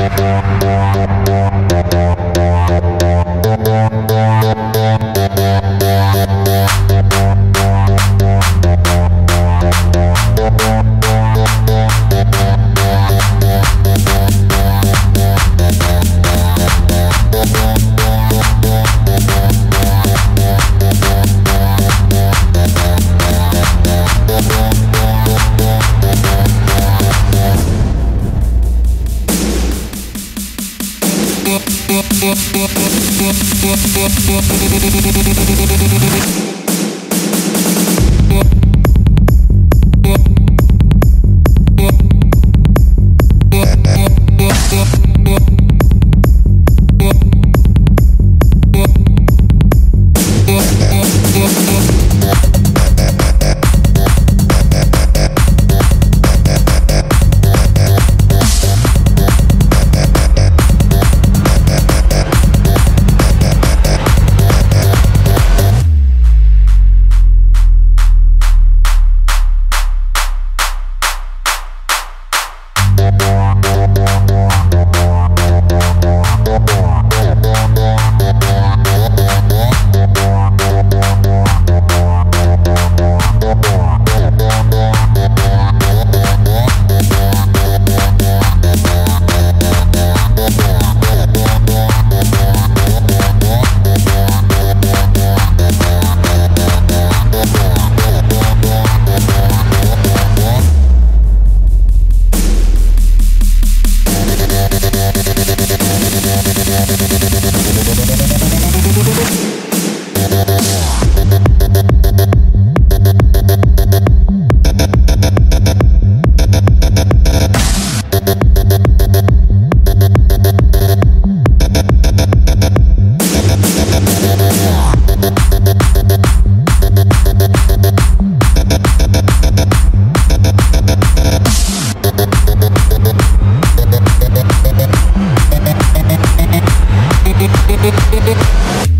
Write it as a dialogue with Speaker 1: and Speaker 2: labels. Speaker 1: Música Thank you.
Speaker 2: Thank you.